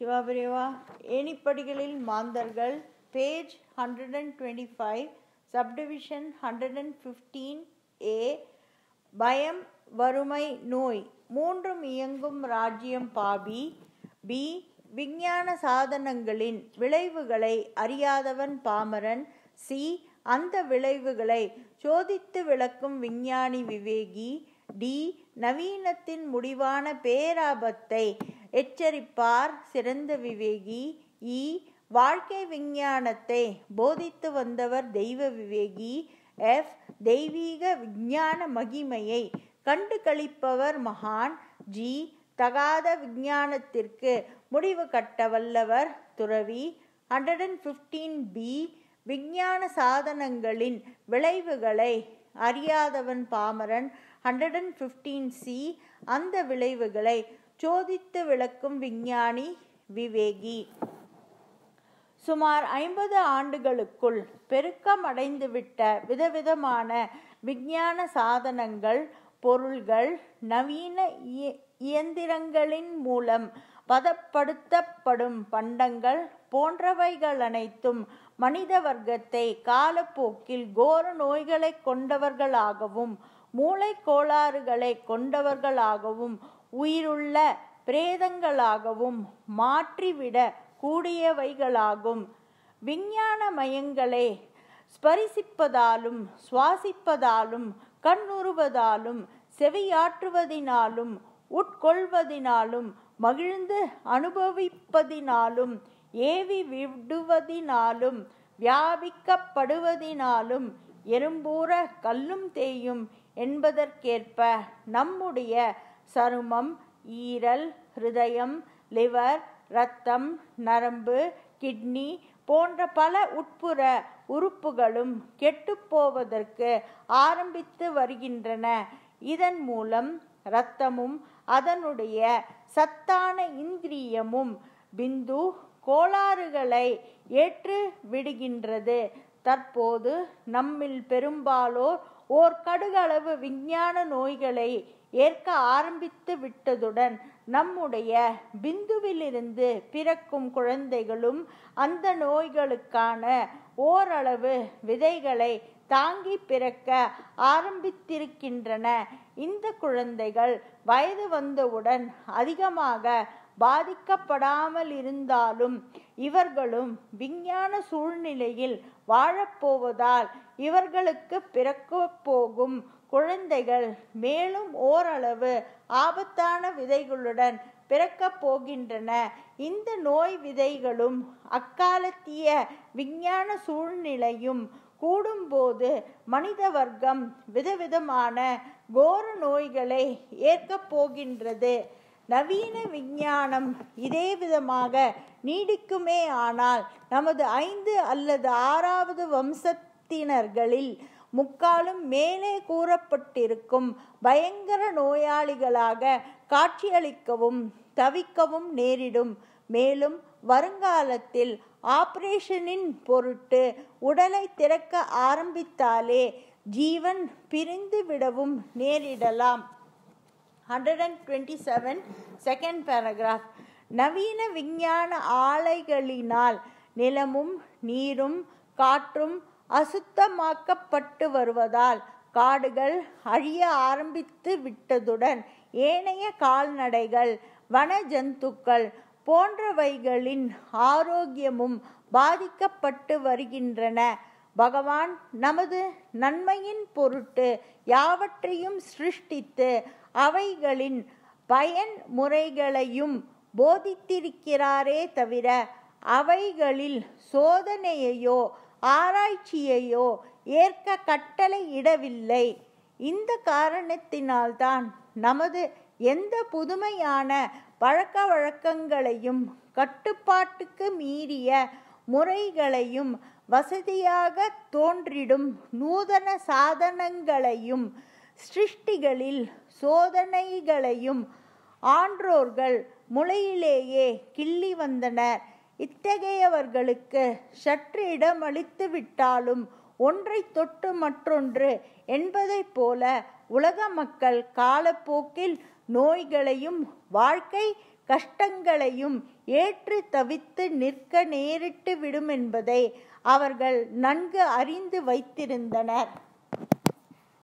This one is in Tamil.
சிவாபிரிவா ஏணிப்படிகளில் மாந்தர்கள் page hundred and twenty five subdivision hundred and fifteen A பயம் வறுமை நோய் மூன்றும் இயங்கும் ராஜ்யம் பாபி. பி விஞ்ஞான சாதனங்களின் விளைவுகளை அறியாதவன் பாமரன். சி அந்த விளைவுகளை சோதித்து விளக்கும் விஞ்ஞானி விவேகி. டி நவீனத்தின் முடிவான பேராபத்தை எச்சரிப்பார் சிறந்த விவேகி. இ. வாழ்க்கை விஞ்ஞானத்தை போதித்து வந்தவர் தெய்வ விவேகி. எஃப். தெய்வீக விஞ்ஞான மகிமையை கண்டு கழிப்பவர் மகான். ஜி. தகாத விஞ்ஞானத்திற்கு முடிவு கட்ட வல்லவர் துறவி. Hundred and fifteen B. விஞ்ஞான சாதனங்களின் விளைவுகளை அறியாதவன் பாமரன். Hundred and fifteen C. அந்த விளைவுகளை சோதித்து விளக்கும் விஞ்ஞானி விவேகி சுமார் ஐம்பது ஆண்டுகளுக்குள் பெருக்கமடைந்துவிட்ட விதவிதமான விஞ்ஞான சாதனங்கள் பொருள்கள் நவீன இயந்திரங்களின் மூலம் பதப்படுத்தப்படும் பண்டங்கள் போன்றவைகள் அனைத்தும் மனித வர்க்கத்தை காலப்போக்கில் கோர நோய்களை கொண்டவர்களாகவும் மூளை கோளாறுகளை கொண்டவர்களாகவும் உயிருள்ள பிரேதங்களாகவும் மாற்றிவிட கூடியவைகளாகும். விஞ்ஞான மயங்களை ஸ்பரிசிப்பதாலும் சுவாசிப்பதாலும் கண்ணுறுவதாலும் செவியாற்றுவதினாலும் உட்கொள்வதினாலும் மகிழ்ந்து அனுபவிப்பதினாலும் ஏவி விடுவதினாலும் வியாபிக்கப்படுவதினாலும் எறும்பூர கல்லும் தேயும் என்பதற்கேற்ப நம்முடைய சருமம் ஈரல் ஹிருதயம் லிவர் இரத்தம் நரம்பு கிட்னி போன்ற பல உட்புற உறுப்புகளும் கெட்டுப்போவதற்கு ஆரம்பித்து வருகின்றன. இதன் மூலம் இரத்தமும் அதனுடைய சத்தான இந்திரியமும் பிந்து கோளாறுகளை ஏற்று விடுகின்றது. தற்போது நம்மில் பெரும்பாலோர் ஓர் கடுகளவு விஞ்ஞான நோய்களை ஏற்க ஆரம்பித்து விட்டதுடன் நம்முடைய பிந்துவிலிருந்து பிறக்கும் குழந்தைகளும் அந்த நோய்களுக்கான ஓரளவு விதைகளை தாங்கி பிறக்க ஆரம்பித்திருக்கின்றன. இந்த குழந்தைகள் வயது வந்தவுடன் அதிகமாக பாதிக்கப்படாமல் இருந்தாலும் இவர்களும் விஞ்ஞான சூழ்நிலையில் வாழப்போவதால் இவர்களுக்கு பிறக்க போகும் குழந்தைகள் மேலும் ஓரளவு ஆபத்தான விதைகளுடன் பிறக்கப் போகின்றன. இந்த நோய் விதைகளும் அக்காலத்திய விஞ்ஞான சூழ்நிலையும் கூடும்போது மனித வர்க்கம் விதவிதமான கோர நோய்களை ஏற்கப் போகின்றது. நவீன விஞ்ஞானம் இதே விதமாக நீடிக்குமே ஆனால் நமது ஐந்து அல்லது ஆறாவது வம்சத்தினர்களில் முக்காலும் மேலே கூறப்பட்டிருக்கும் பயங்கர நோயாளிகளாக காட்சியளிக்கவும் தவிக்கவும் நேரிடும். மேலும் வருங்காலத்தில் ஆபரேஷனின் பொருட்டு உடலை திறக்க ஆரம்பித்தாலே ஜீவன் பிரிந்து விடவும் நேரிடலாம். Hundred and twenty seven second paragraph நவீன விஞ்ஞான ஆலைகளினால் நிலமும் நீரும் காற்றும் அசுத்தமாக்கப்பட்டு வருவதால் காடுகள் அழிய ஆரம்பித்து விட்டதுடன் ஏனைய கால்நடைகள் வன ஜந்துக்கள் போன்றவைகளின் ஆரோக்கியமும் பாதிக்கப்பட்டு வருகின்றன. பகவான் நமது நன்மையின் பொருட்டு யாவற்றையும் சிருஷ்டித்து அவைகளின் பயன் முறைகளையும் போதித்திருக்கிறாரே தவிர அவைகளில் சோதனையையோ ஆராய்ச்சியையோ ஏற்க கட்டளை இடவில்லை. இந்த காரணத்தினால்தான் நமது எந்த புதுமையான பழக்க வழக்கங்களையும் கட்டுப்பாட்டுக்கு மீறிய முறைகளையும் வசதியாக தோன்றிடும் நூதன சாதனங்களையும் சிருஷ்டிகளில் சோதனைகளையும் ஆன்றோர்கள் முளையிலேயே கிள்ளி வந்தனர். இத்தகையவர்களுக்கு சற்று இடமளித்து விட்டாலும் ஒன்றை தொட்டு மற்றொன்று என்பதைப் போல உலக மக்கள் காலப்போக்கில் நோய்களையும் வாழ்க்கை கஷ்டங்களையும் ஏற்று தவித்து நிற்க நேரிட்டு விடும் என்பதை அவர்கள் நன்கு அறிந்து வைத்திருந்தனர்.